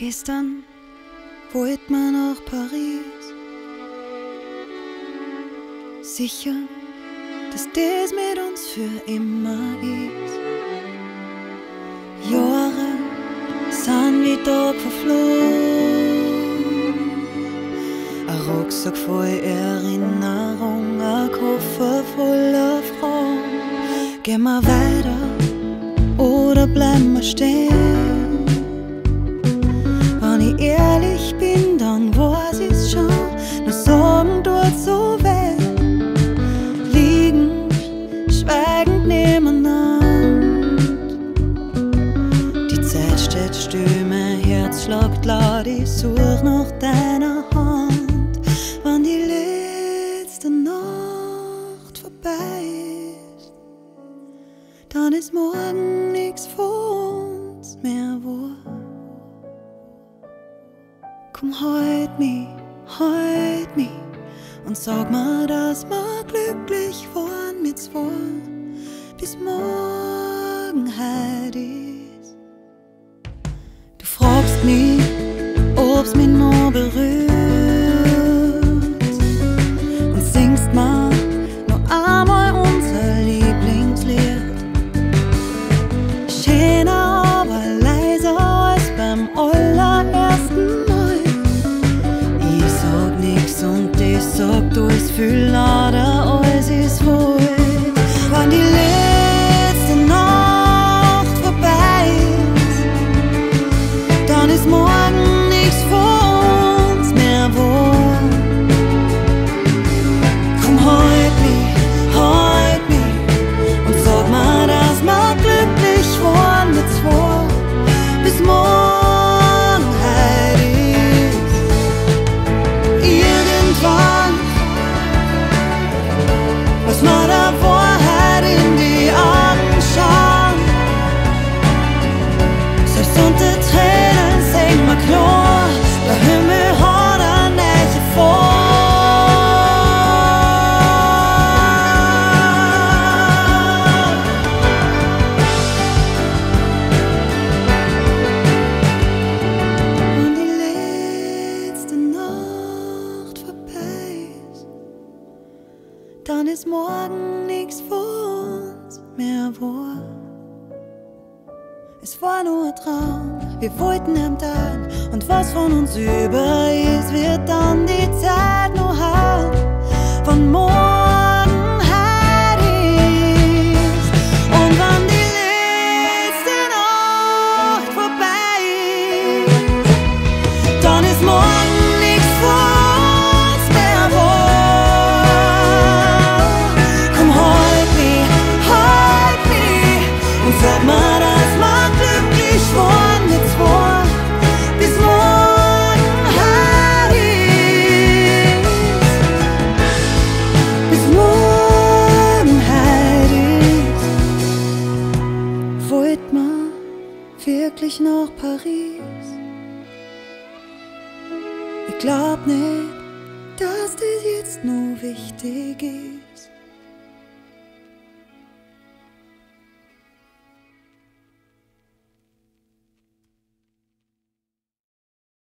Gestern wollt man nach Paris. Sicher, dass das mit uns für immer ist. Jahre sind wie Tag verflogen. Ein Rucksack voll Erinnerung, ein Koffer voller Fragen. Gehen wir weiter oder bleiben wir stehen? Still, mein Herz schlagt laut. Ich such nach deiner Hand. Wenn die letzte Nacht vorbei ist, dann ist morgen nichts von uns mehr wahr. Komm, halt mich, halt mich und sag mir, dass wir glücklich waren mit zwei, bis morgen. Du fragst mich, ob's mich noch berührt und singst mal noch einmal unser Lieblingslied. Schöner, aber leiser als beim allerersten Mal. Ich sag nix und ich sag, du ist viel ist morgen nichts von uns mehr wahr. Es war nur Traum, wir wollten am Tag und was von uns über ist, wird dann wirklich nach Paris? Ich glaub nicht, dass das jetzt nur wichtig ist.